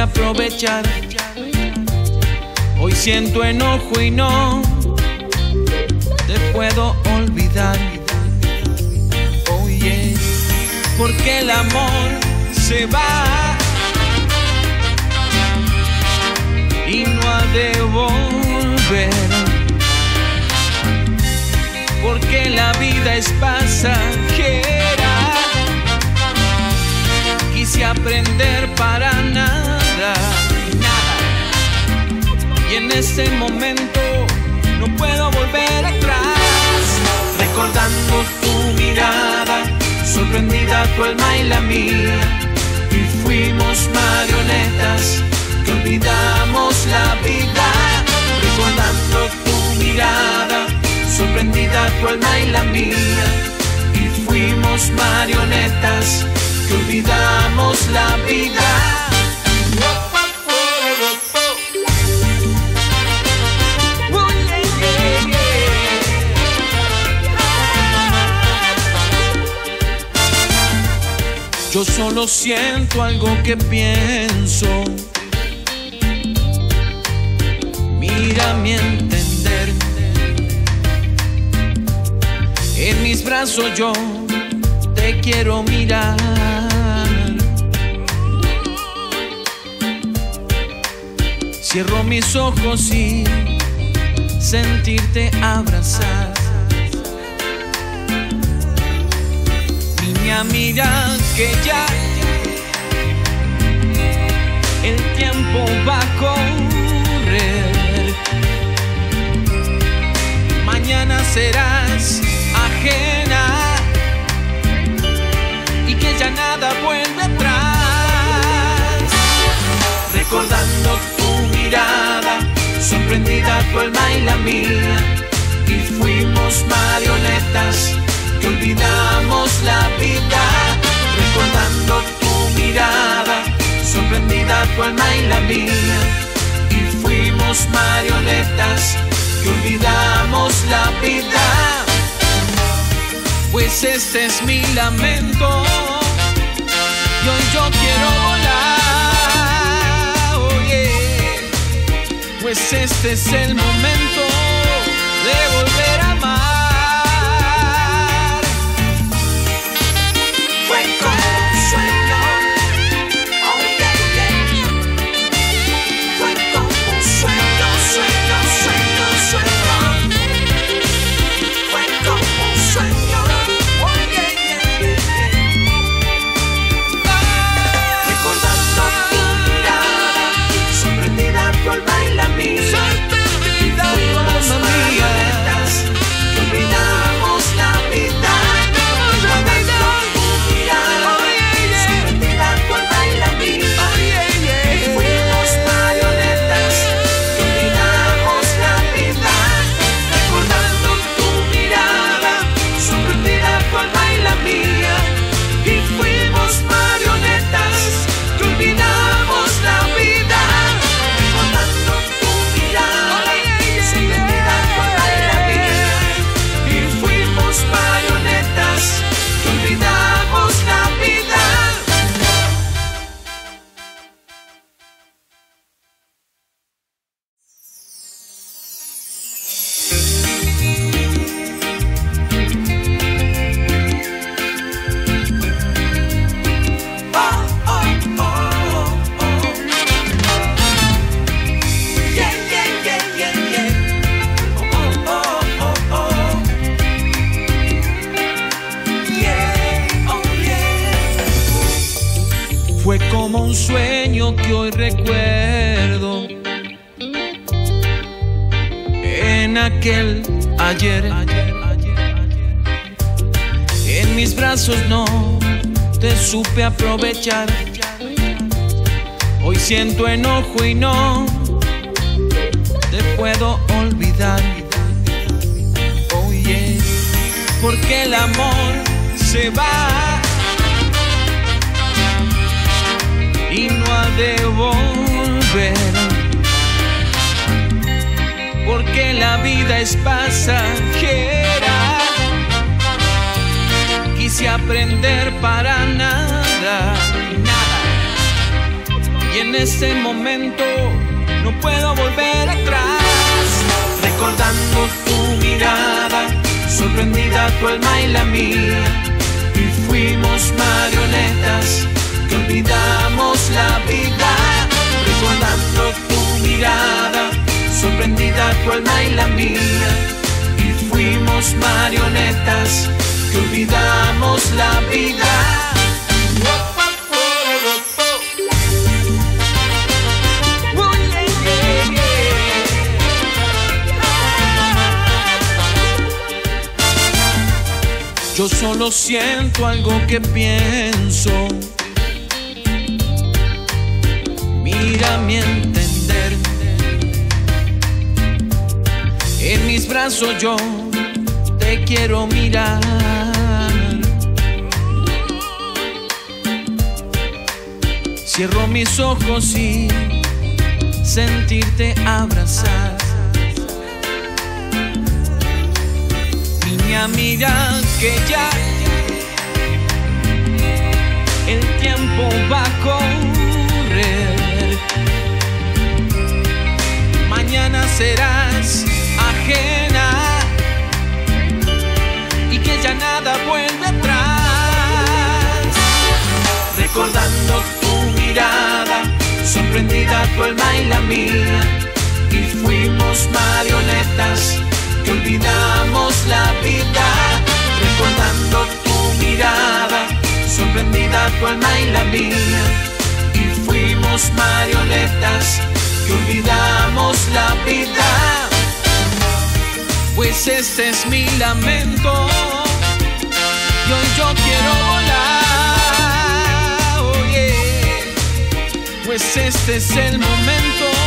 aprovechar. Hoy siento enojo y no te puedo olvidar. Oye, porque el amor se va y no ha de volver. Porque la vida es pasajera. Quise aprender para nada, Y en ese momento no puedo volver atrás. Recordando tu mirada, sorprendida tu alma y la mía. Y fuimos marionetas que olvidamos la vida. Recordando tu mirada, sorprendida tu alma y la mía. Y fuimos marionetas que olvidamos la vida. Yo solo siento algo que pienso. Mira mi entender. En mis brazos yo te quiero mirar. Cierro mis ojos y sentirte abrazar. Niña, mira que ya el tiempo va a correr. Mañana serás ajena y que ya nada vuelve atrás. Recordando tu mirada, sorprendida tu alma y la mía, alma y la mía, y fuimos marionetas que olvidamos la vida pues este es mi lamento. Y hoy yo quiero volar, oye, pues este es el momento de volver a amar. Y no te puedo olvidar. Oye, porque el amor se va y no ha de volver. Porque la vida es pasajera. entender para nada, en ese momento no puedo volver atrás, recordando tu mirada, sorprendida tu alma y la mía. Y fuimos marionetas que olvidamos la vida, recordando tu mirada, sorprendida tu alma y la mía. Y fuimos marionetas que olvidamos la vida. Yo solo siento algo que pienso. Mira mi entender. En mis brazos yo te quiero mirar. Cierro mis ojos y sentirte abrazar. Niña, mira que ya el tiempo va a correr. Mañana serás ajena y que ya nada vuelve atrás. Recordando tu mirada, sorprendida tu alma y la mía, y fuimos marionetas que olvidamos la vida. Recordando tu mirada, sorprendida tu alma y la mía, y fuimos marionetas que olvidamos la vida pues este es mi lamento. Y hoy yo quiero volar, oh yeah. pues este es el momento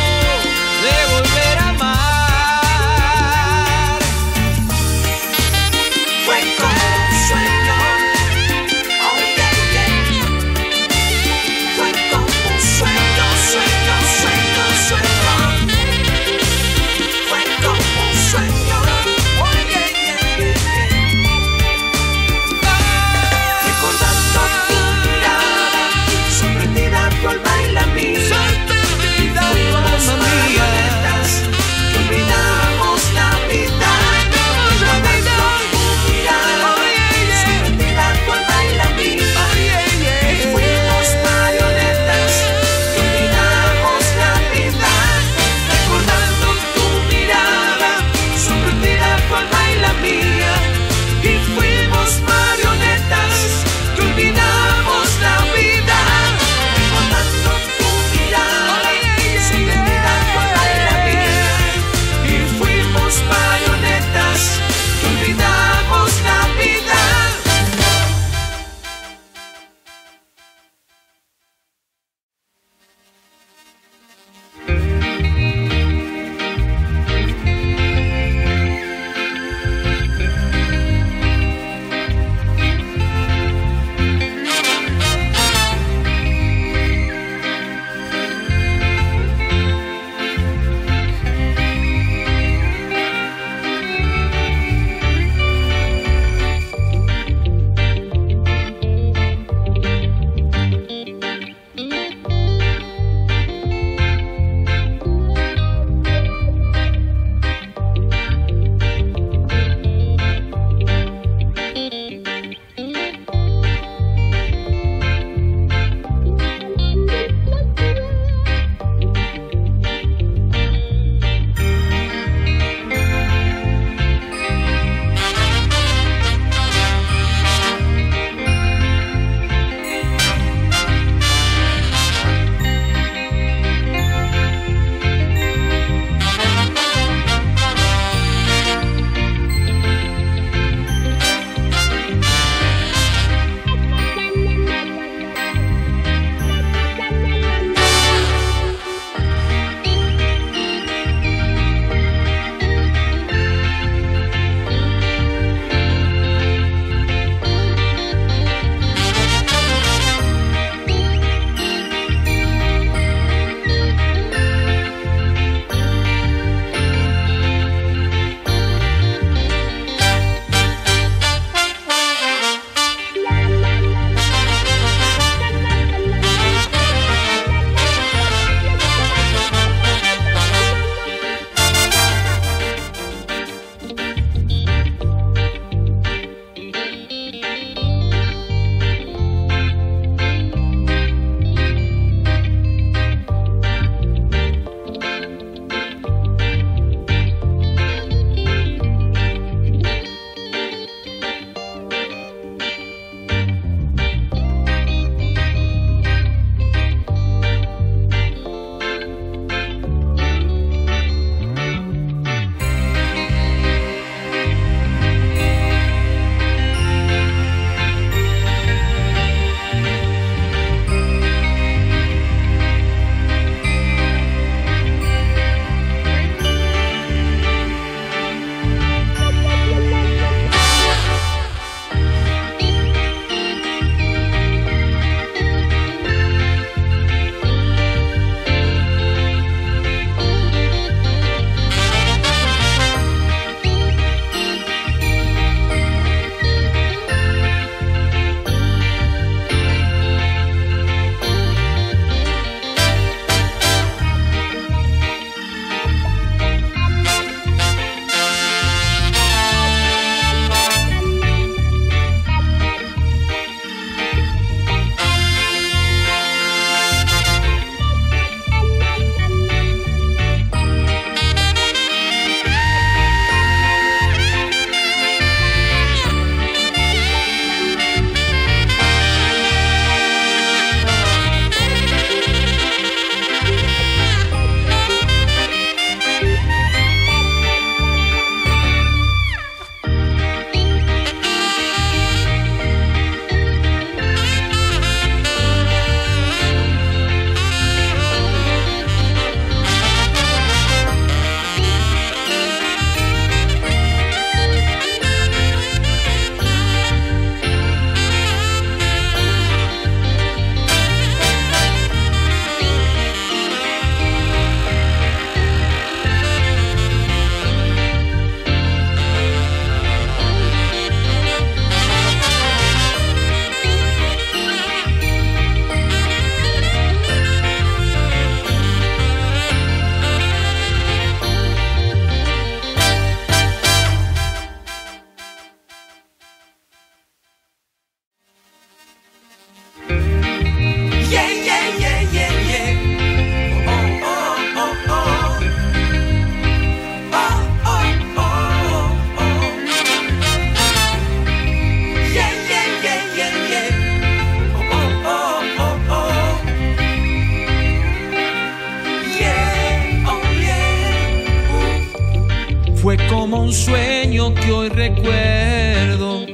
un sueño que hoy recuerdo.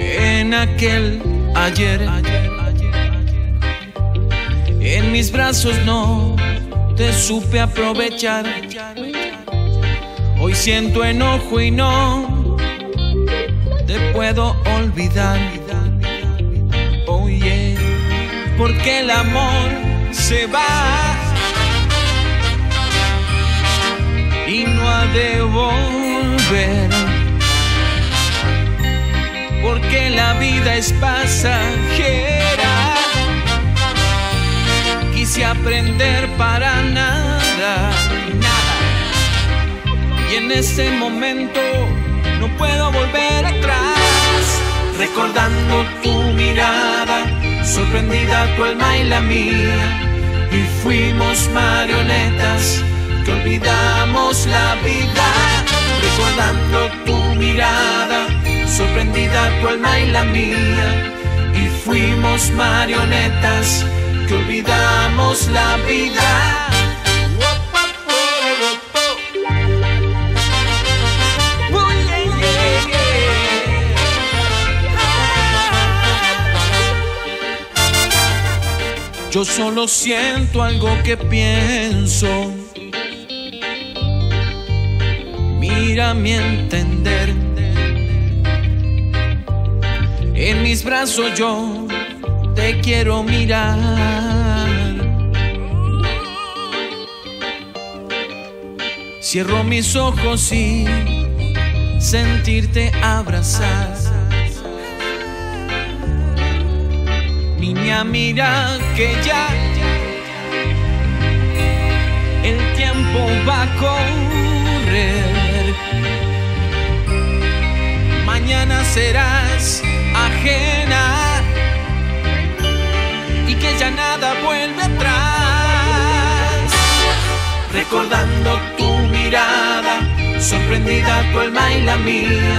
En aquel ayer, en mis brazos no te supe aprovechar. Hoy siento enojo y no te puedo olvidar. Oye, porque el amor se va y no ha de volver. Porque la vida es pasajera. Quise aprender para nada, nada. Y en ese momento no puedo volver atrás. Recordando tu mirada, sorprendida tu alma y la mía. Y fuimos marionetas que olvidamos la vida. Recordando tu mirada, sorprendida tu alma y la mía. Y fuimos marionetas que olvidamos la vida. Yo solo siento algo que pienso. Mira mi entender. En mis brazos yo te quiero mirar. Cierro mis ojos y sentirte abrazar. Niña, mira que ya el tiempo va a Mañana serás ajena y que ya nada vuelve atrás. Recordando tu mirada, sorprendida tu alma y la mía,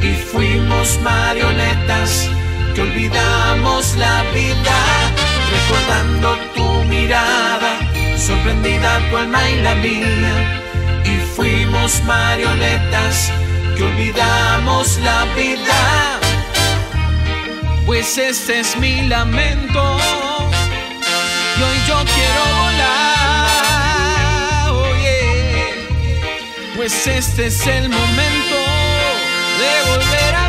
y fuimos marionetas que olvidamos la vida. Recordando tu mirada, sorprendida tu alma y la mía, y fuimos marionetas que olvidamos la vida pues este es mi lamento. Y hoy yo quiero volar, oye, pues este es el momento de volver a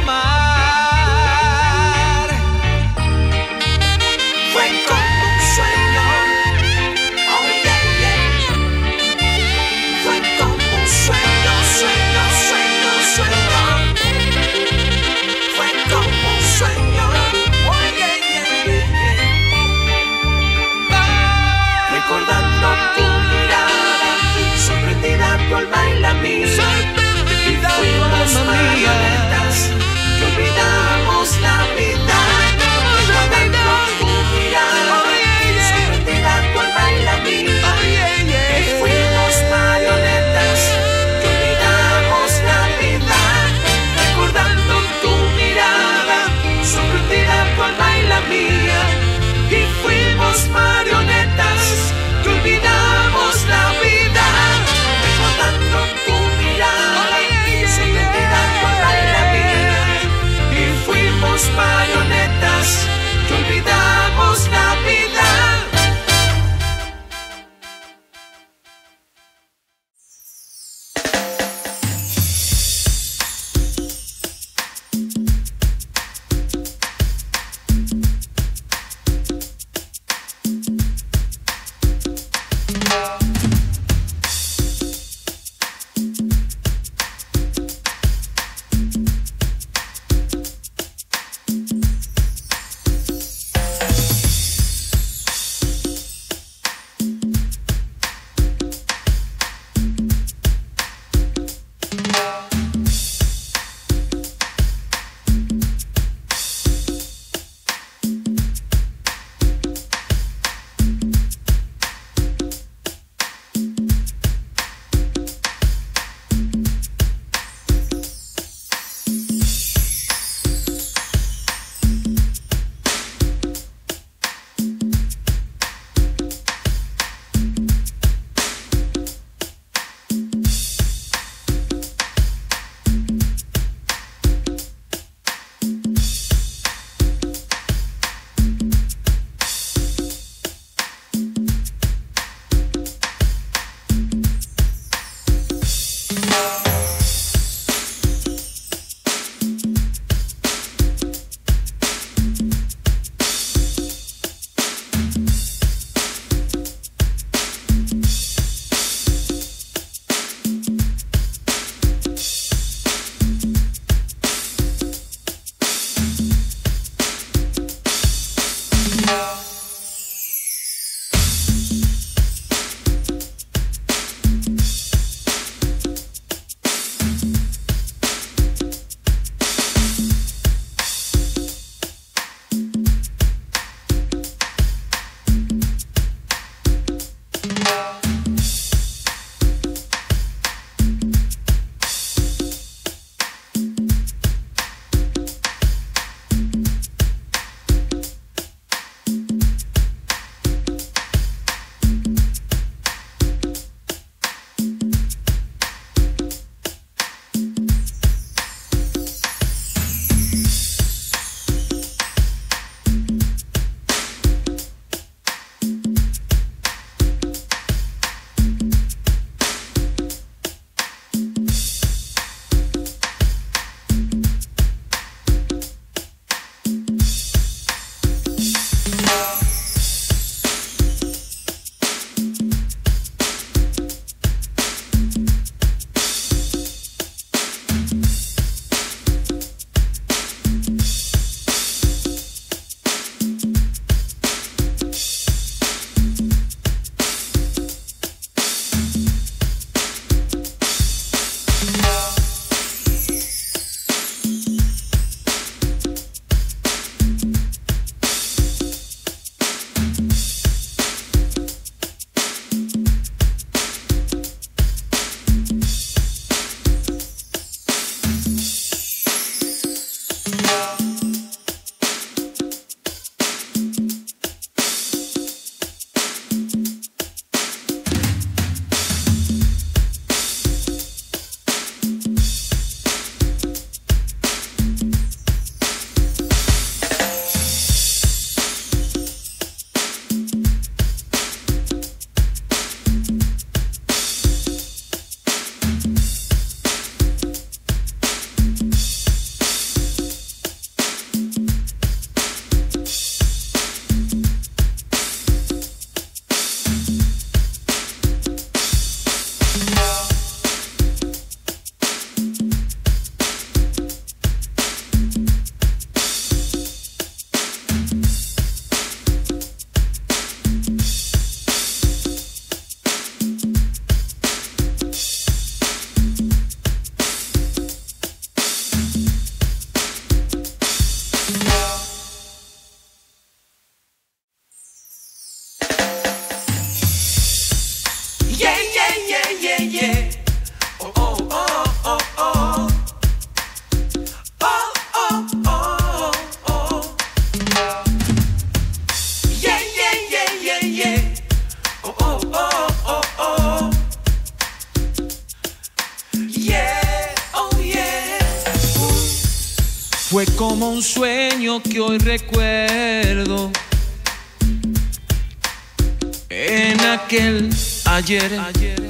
ayer,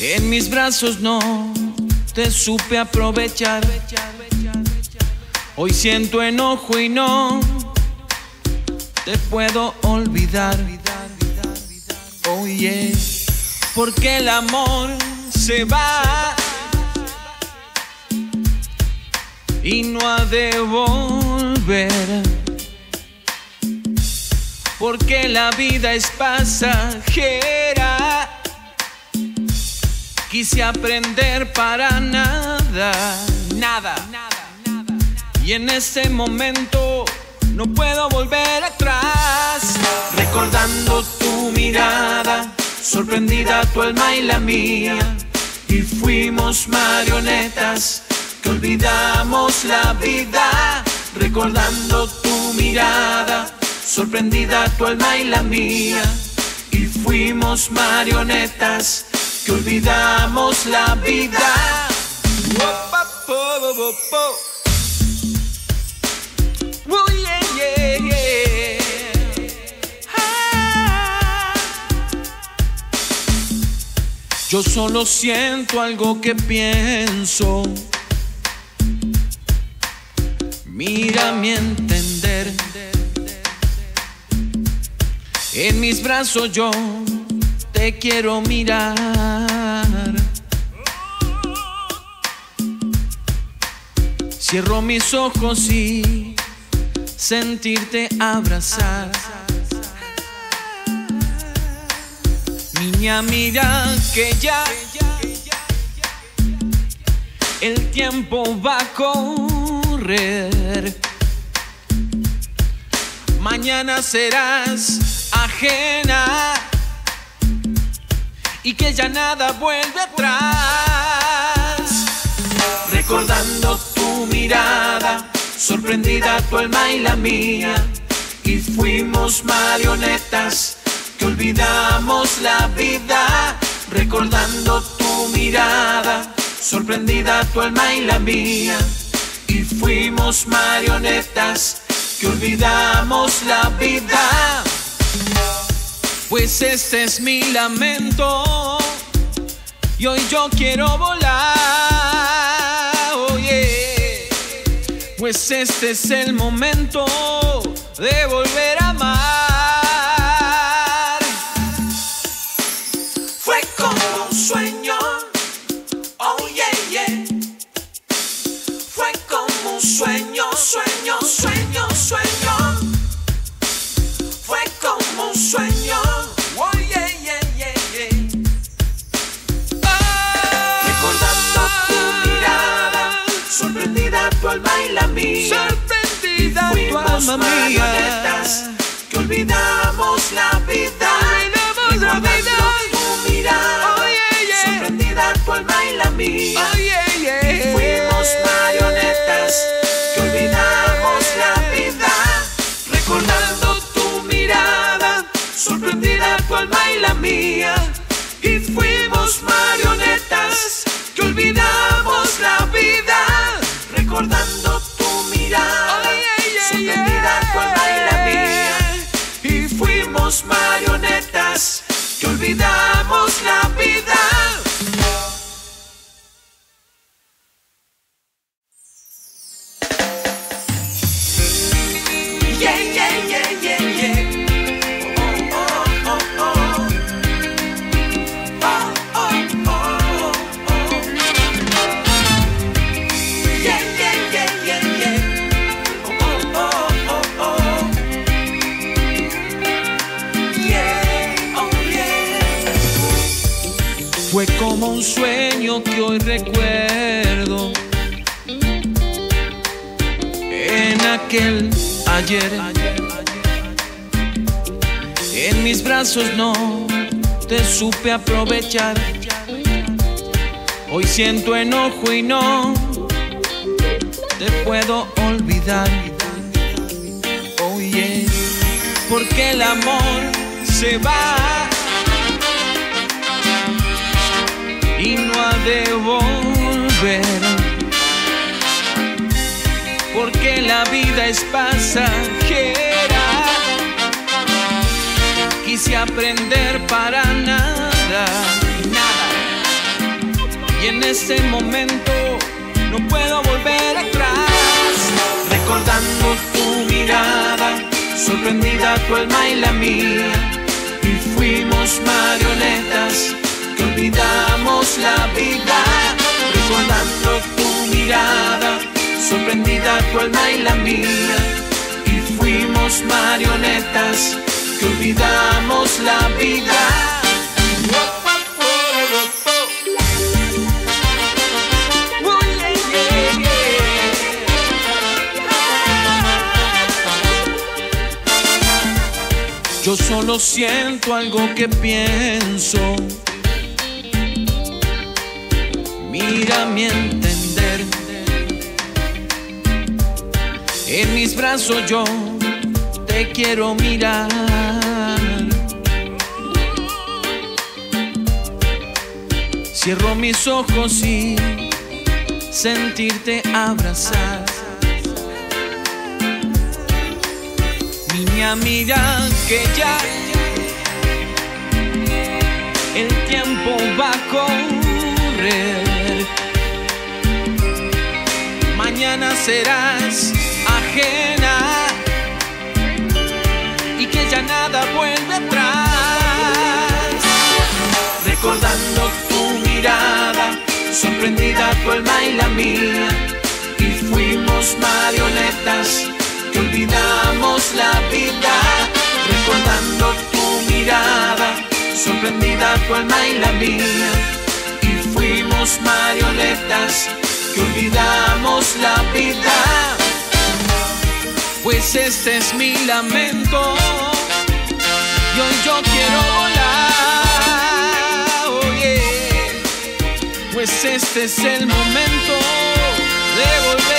en mis brazos no te supe aprovechar. Hoy siento enojo y no te puedo olvidar. Oye, porque el amor se va y no ha de volver. Porque la vida es pasajera. Quise aprender para nada, nada. Y en ese momento no puedo volver atrás. Recordando tu mirada, sorprendida tu alma y la mía. Y fuimos marionetas que olvidamos la vida. Recordando tu mirada, sorprendida tu alma y la mía. Y fuimos marionetas que olvidamos la vida. Yo solo siento algo que pienso. Mira mi entender. En mis brazos yo te quiero mirar. Cierro mis ojos y sentirte abrazar. Niña, mira que ya el tiempo va a correr. Mañana serás ajena y que ya nada vuelve atrás. Recordando tu mirada, sorprendida tu alma y la mía, y fuimos marionetas que olvidamos la vida. Recordando tu mirada, sorprendida tu alma y la mía, y fuimos marionetas que olvidamos la vida. Pues este es mi lamento y hoy yo quiero volar. Oye, pues este es el momento de volver a amar. Alma mía. que olvidamos la vida. Olvidamos la vida. tu mirada, Oh, yeah, yeah. sorprendida tu alma y la mía. Oh, yeah. Que olvidamos la vida. Que hoy recuerdo. En aquel ayer, en mis brazos no te supe aprovechar. Hoy siento enojo y no te puedo olvidar. Oye, porque el amor se va y no ha de volver. porque la vida es pasajera. Quise aprender para nada. Y en ese momento no puedo volver atrás. Recordando tu mirada, sorprendida tu alma y la mía. Y fuimos marionetas que olvidamos la vida. Recordando tu mirada, sorprendida tu alma y la mía. Y fuimos marionetas que olvidamos la vida. Yo solo siento algo que pienso. Mira mi entender. En mis brazos yo te quiero mirar. Cierro mis ojos y sentirte abrazar. Niña, mira que ya el tiempo va a correr. Mañana serás ajena y que ya nada vuelve atrás. Recordando tu mirada, sorprendida tu alma y la mía, y fuimos marionetas que olvidamos la vida. Recordando tu mirada, sorprendida tu alma y la mía, y fuimos marionetas olvidamos la vida pues este es mi lamento. Y yo quiero volar, oh yeah. pues este es el momento de volver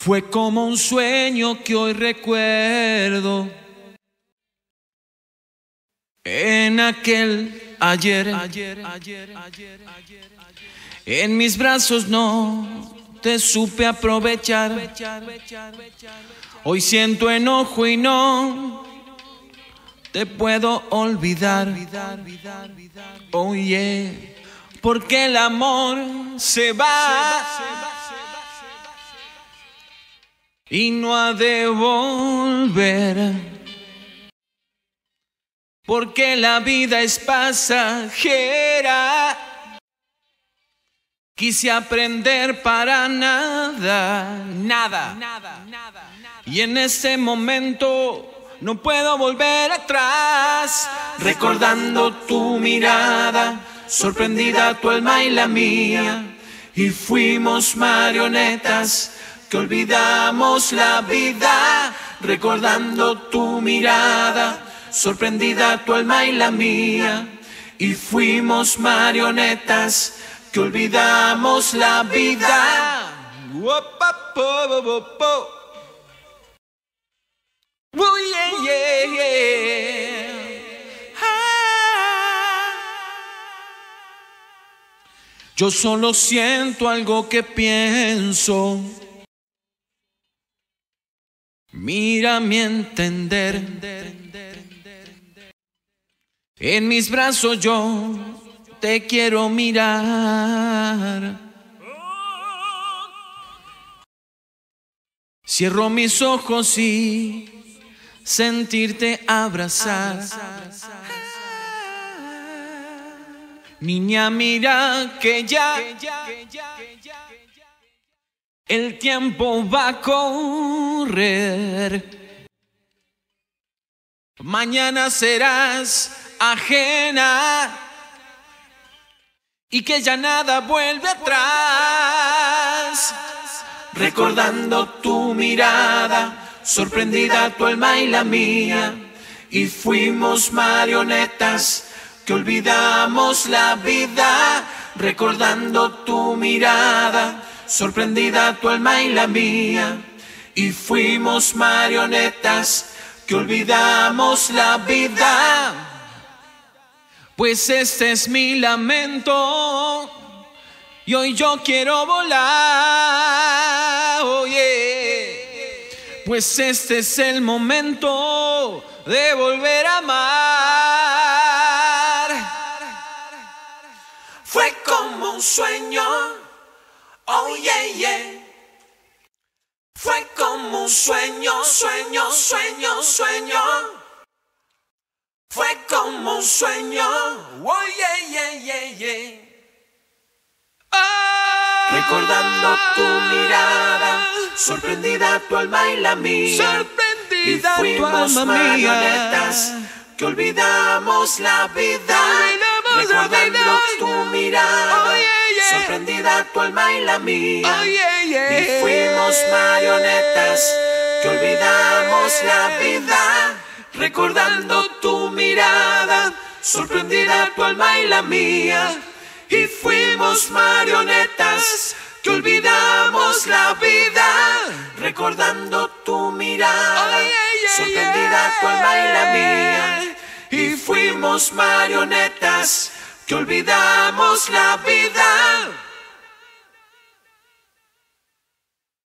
Fue como un sueño que hoy recuerdo. En aquel ayer, en mis brazos no te supe aprovechar. Hoy siento enojo y no te puedo olvidar. Oye, porque el amor se va y no ha de volver. Porque la vida es pasajera. Quise aprender para nada, nada. Y en ese momento no puedo volver atrás, recordando tu mirada, sorprendida tu alma y la mía. Y fuimos marionetas que olvidamos la vida, recordando tu mirada, sorprendida tu alma y la mía. Y fuimos marionetas que olvidamos la vida. Oh, yeah, yeah, yeah. Ah. Yo solo siento algo que pienso. Mira mi entender. En mis brazos yo te quiero mirar. Cierro mis ojos y sentirte abrazar. Niña, mira que ya el tiempo va a correr. Mañana serás ajena y que ya nada vuelve atrás. Recordando tu mirada sorprendida tu alma y la mía, y fuimos marionetas que olvidamos la vida, recordando tu mirada, sorprendida tu alma y la mía, y fuimos marionetas que olvidamos la vida. Pues este es mi lamento, y hoy yo quiero volar. Oh, pues este es el momento de volver a amar. Fue como un sueño, oh yeah, yeah. Fue como un sueño, sueño, sueño, sueño. Fue como un sueño, oh yeah, yeah, yeah, yeah. Ah. Recordando tu mirada, sorprendida tu alma y la mía. Sorprendida y tu fuimos alma marionetas mía. que olvidamos la vida. Recordando tu mirada, Oh, yeah, yeah. sorprendida tu alma y la mía. Oh, yeah. Y fuimos marionetas que olvidamos la vida. Recordando tu mirada, sorprendida tu alma y la mía. Y fuimos marionetas que olvidamos la vida. Recordando tu mirada, Oh, sorprendida tu alma y la mía. Y fuimos marionetas que olvidamos la vida.